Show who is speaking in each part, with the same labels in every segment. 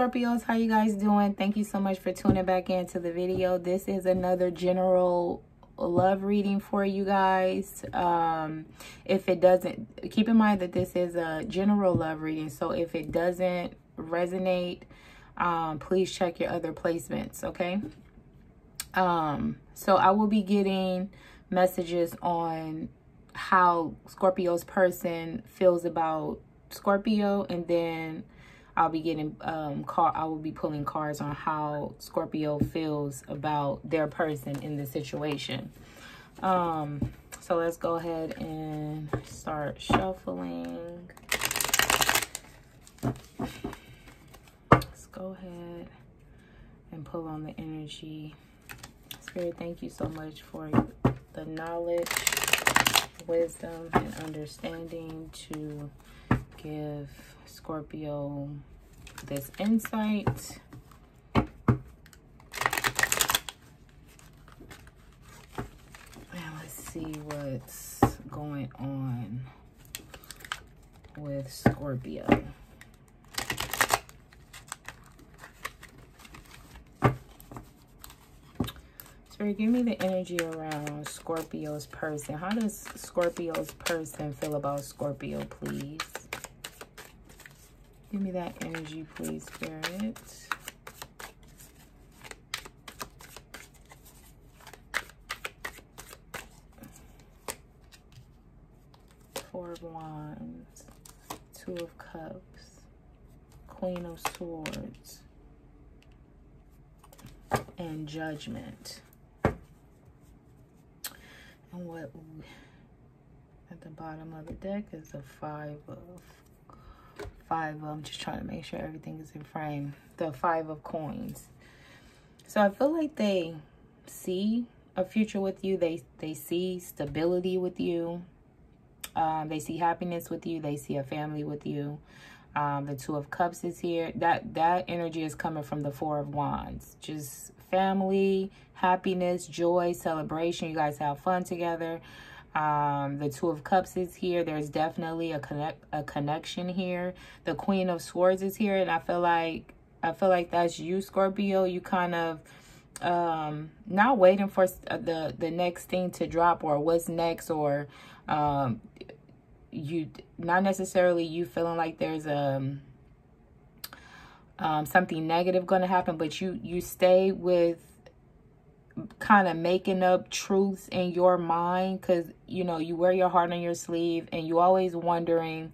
Speaker 1: Scorpios, how you guys doing? Thank you so much for tuning back into the video. This is another general love reading for you guys. Um, if it doesn't, keep in mind that this is a general love reading. So if it doesn't resonate, um, please check your other placements, okay? Um, so I will be getting messages on how Scorpio's person feels about Scorpio and then I'll be getting um car I will be pulling cards on how Scorpio feels about their person in the situation. Um so let's go ahead and start shuffling. Let's go ahead and pull on the energy. Spirit, thank you so much for the knowledge, wisdom, and understanding to give Scorpio this insight. And let's see what's going on with Scorpio. Spirit, give me the energy around Scorpio's person. How does Scorpio's person feel about Scorpio, please? Give me that energy, please, Spirit. Four of Wands, Two of Cups, Queen of Swords, and Judgment. And what at the bottom of the deck is the Five of five i'm just trying to make sure everything is in frame. The five of coins. So i feel like they see a future with you. They they see stability with you. Um, they see happiness with you. They see a family with you. Um, the two of cups is here. That that energy is coming from the four of wands. Just family happiness joy celebration. You guys have fun together um, the Two of Cups is here. There's definitely a connect a connection here. The Queen of Swords is here, and I feel like I feel like that's you, Scorpio. You kind of um not waiting for uh, the the next thing to drop or what's next or um you not necessarily you feeling like there's a um, um something negative going to happen but you you stay with kind of making up truths in your mind because you know you wear your heart on your sleeve and you always wondering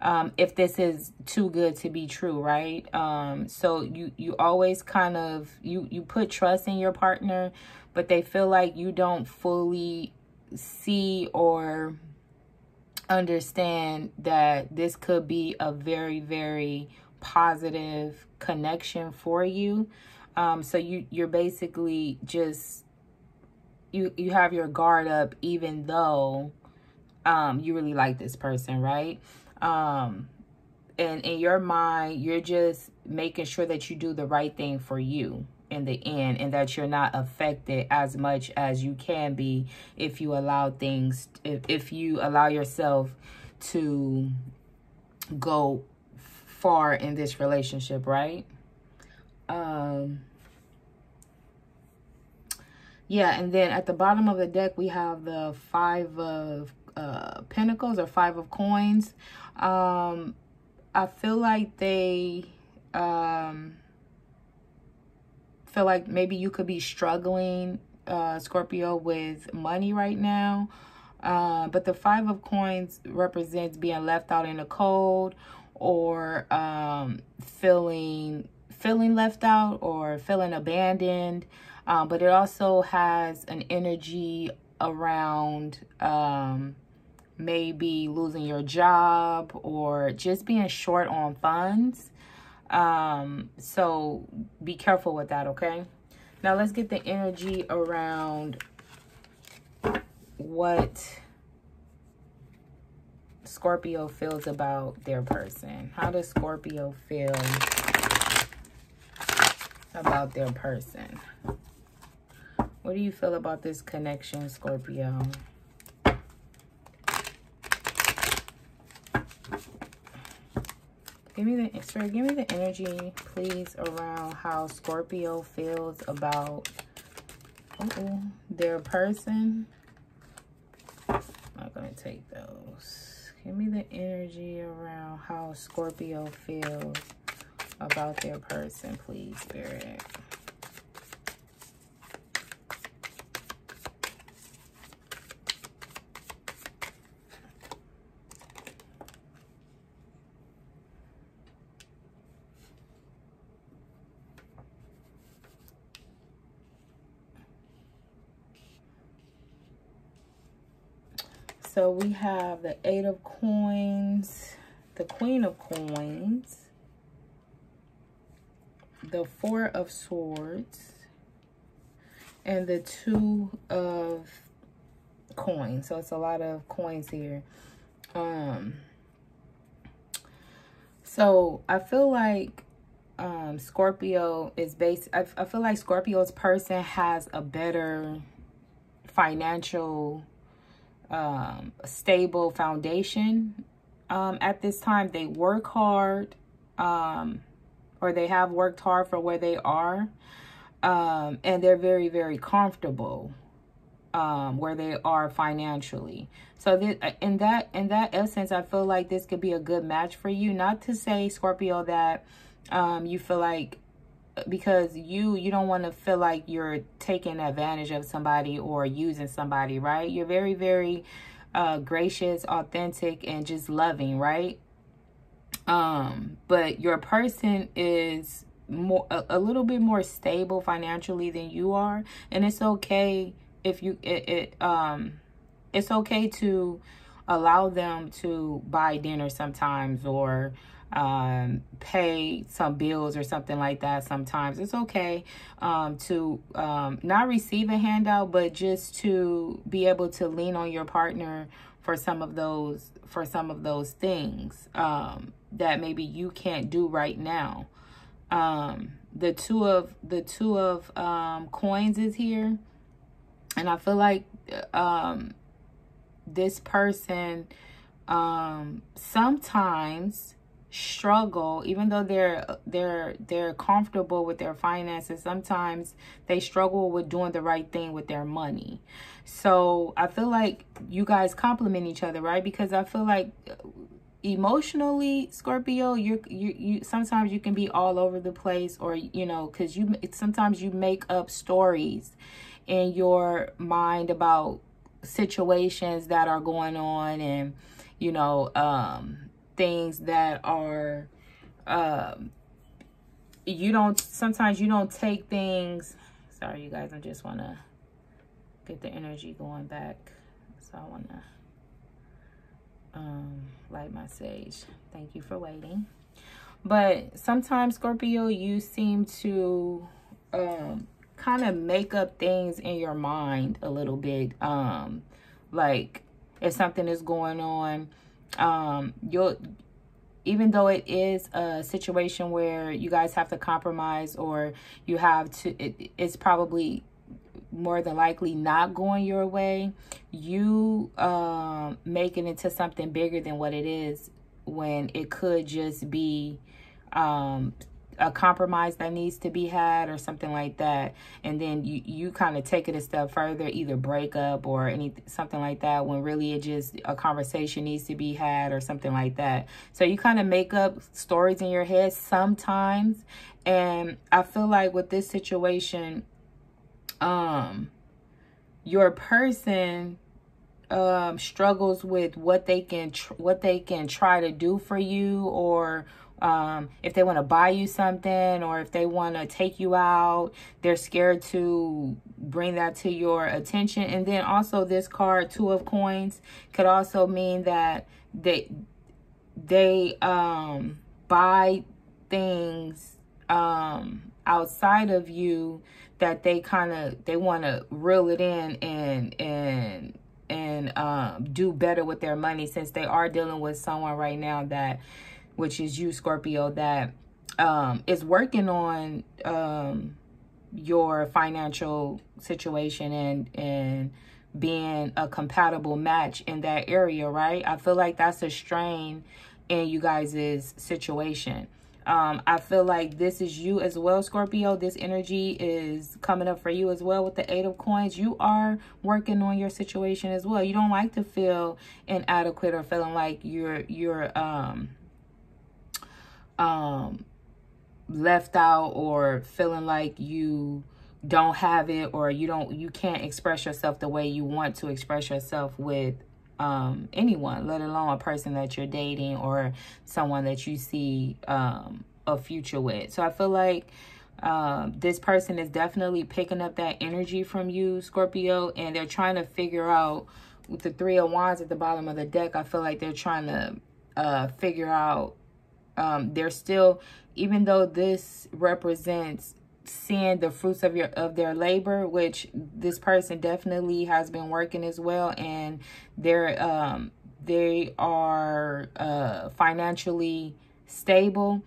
Speaker 1: um, if this is too good to be true right? Um, so you you always kind of you you put trust in your partner but they feel like you don't fully see or understand that this could be a very very positive connection for you um, so you you're basically just you you have your guard up even though um you really like this person, right? Um and in your mind, you're just making sure that you do the right thing for you in the end and that you're not affected as much as you can be if you allow things if, if you allow yourself to go far in this relationship, right? Um, yeah, and then at the bottom of the deck, we have the five of uh, pentacles or five of coins. Um, I feel like they um, feel like maybe you could be struggling, uh, Scorpio, with money right now. Uh, but the five of coins represents being left out in the cold or um, feeling feeling left out or feeling abandoned. Um, but it also has an energy around um, maybe losing your job or just being short on funds. Um, so be careful with that, okay? Now let's get the energy around what Scorpio feels about their person. How does Scorpio feel about their person. What do you feel about this connection, Scorpio? Give me the give me the energy, please, around how Scorpio feels about uh -oh, their person. I'm not gonna take those. Give me the energy around how Scorpio feels about their person, please, Spirit. So we have the Eight of Coins, the Queen of Coins, the Four of Swords, and the Two of Coins. So it's a lot of coins here. Um, so I feel like um, Scorpio is based, I, I feel like Scorpio's person has a better financial um, stable foundation um, at this time. They work hard um, or they have worked hard for where they are. Um, and they're very, very comfortable um, where they are financially. So th in that in that essence, I feel like this could be a good match for you. Not to say, Scorpio, that um, you feel like because you you don't want to feel like you're taking advantage of somebody or using somebody right you're very very uh gracious authentic and just loving right um but your person is more a, a little bit more stable financially than you are. And it's okay if you it, it um it's okay to allow them to buy dinner sometimes or um, pay some bills or something like that sometimes. It's okay um, to um, not receive a handout but just to be able to lean on your partner for some of those for some of those things. Um, that maybe you can't do right now. Um, the two of the two of um, coins is here. And i feel like um, this person um, sometimes struggle even though they're they're they're comfortable with their finances sometimes they struggle with doing the right thing with their money. So i feel like you guys complement each other right? Because i feel like emotionally scorpio you're you you sometimes you can be all over the place or you know because you sometimes you make up stories in your mind about situations that are going on and you know um things that are um you don't sometimes you don't take things sorry you guys i just want to get the energy going back. So i want to um light my sage. Thank you for waiting. But sometimes scorpio you seem to um kind of make up things in your mind a little bit. Um like if something is going on um you'll even though it is a situation where you guys have to compromise or you have to it, it's probably more than likely not going your way you um making it to something bigger than what it is when it could just be um a compromise that needs to be had or something like that. And then you you kind of take it a step further either break up or any something like that when really it just a conversation needs to be had or something like that. So you kind of make up stories in your head sometimes. And i feel like with this situation um your person um struggles with what they can what they can try to do for you or um, if they want to buy you something or if they want to take you out, they're scared to bring that to your attention. And then also this card, two of coins, could also mean that they they um, buy things um, outside of you that they kind of they want to reel it in and and and um, do better with their money since they are dealing with someone right now that which is you, Scorpio, that um, is working on um, your financial situation and and being a compatible match in that area, right? I feel like that's a strain in you guys' situation. Um, I feel like this is you as well, Scorpio. This energy is coming up for you as well with the Eight of Coins. You are working on your situation as well. You don't like to feel inadequate or feeling like you're you're um um left out or feeling like you don't have it or you don't you can't express yourself the way you want to express yourself with um, anyone, let alone a person that you're dating or someone that you see um, a future with. So I feel like um, this person is definitely picking up that energy from you, Scorpio, and they're trying to figure out with the Three of Wands at the bottom of the deck. I feel like they're trying to uh, figure out. Um, they're still, even though this represents seeing the fruits of your of their labor which this person definitely has been working as well. And they're um they are uh financially stable.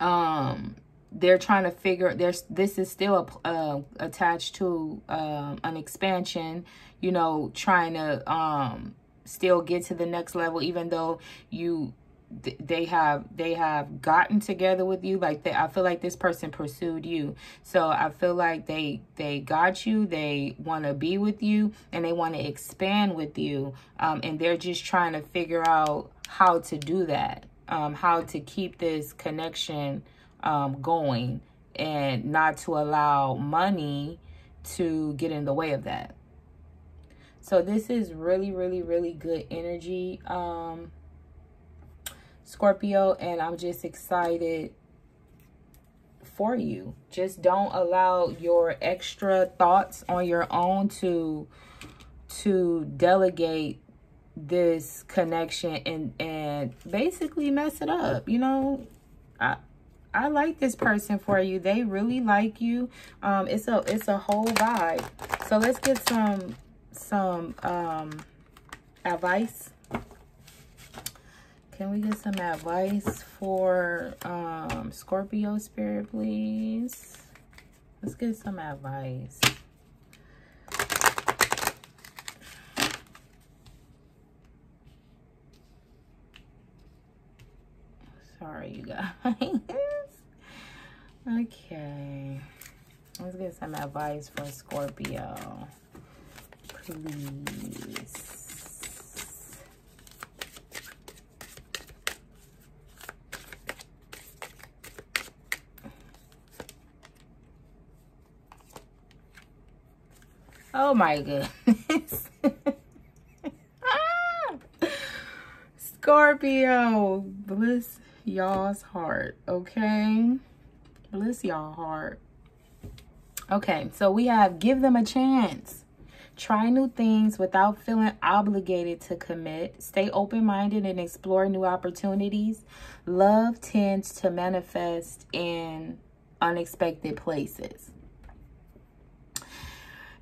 Speaker 1: Um they're trying to figure there's this is still a, uh, attached to um, an expansion you know trying to um still get to the next level even though you they have they have gotten together with you like they, i feel like this person pursued you. So i feel like they they got you they want to be with you and they want to expand with you um, and they're just trying to figure out how to do that um, how to keep this connection um, going and not to allow money to get in the way of that. So this is really really really good energy um Scorpio, and I'm just excited for you. Just don't allow your extra thoughts on your own to to delegate this connection and and basically mess it up. You know, I I like this person for you. They really like you. Um, it's a it's a whole vibe. So let's get some some um advice can we get some advice for um, Scorpio spirit, please? Let's get some advice. Sorry, you guys. okay. Let's get some advice for Scorpio. Please. Oh my goodness. Scorpio, bless y'all's heart, okay? Bless y'all heart. Okay, so we have give them a chance. Try new things without feeling obligated to commit. Stay open-minded and explore new opportunities. Love tends to manifest in unexpected places.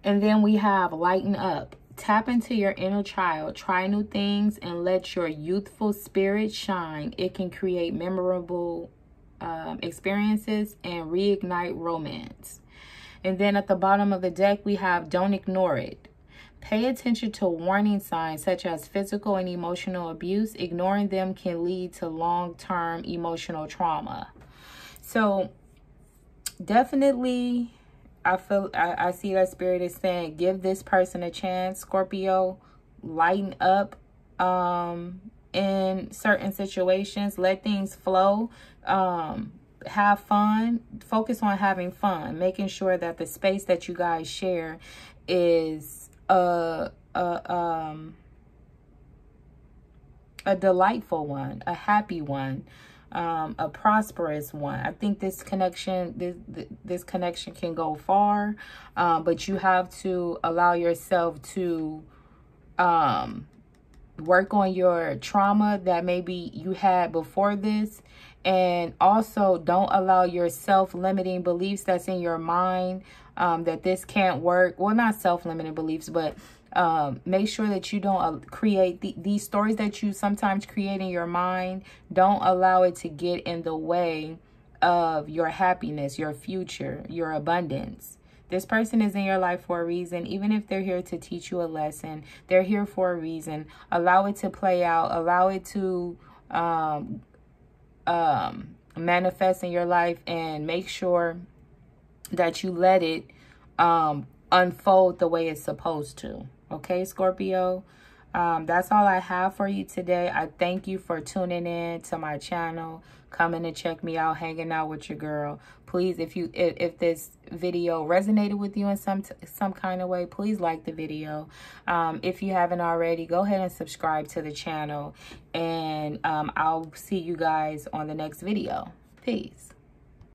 Speaker 1: And then we have lighten up. Tap into your inner child. Try new things and let your youthful spirit shine. It can create memorable um, experiences and reignite romance. And then at the bottom of the deck, we have don't ignore it. Pay attention to warning signs such as physical and emotional abuse. Ignoring them can lead to long-term emotional trauma. So definitely I feel I, I see that spirit is saying give this person a chance, Scorpio. Lighten up um in certain situations. Let things flow. Um have fun. Focus on having fun. Making sure that the space that you guys share is a a um a delightful one, a happy one um, a prosperous one. I think this connection, this, this connection can go far, um, but you have to allow yourself to um, work on your trauma that maybe you had before this. And also don't allow your self-limiting beliefs that's in your mind um, that this can't work. Well, not self-limiting beliefs, but um, make sure that you don't uh, create the, these stories that you sometimes create in your mind. Don't allow it to get in the way of your happiness, your future, your abundance. This person is in your life for a reason. Even if they're here to teach you a lesson, they're here for a reason. Allow it to play out. Allow it to um, um, manifest in your life and make sure that you let it um, unfold the way it's supposed to. Okay, Scorpio? Um, that's all I have for you today. I thank you for tuning in to my channel, coming to check me out, hanging out with your girl. Please, if you if, if this video resonated with you in some some kind of way, please like the video. Um, if you haven't already, go ahead and subscribe to the channel, and um, I'll see you guys on the next video. Peace.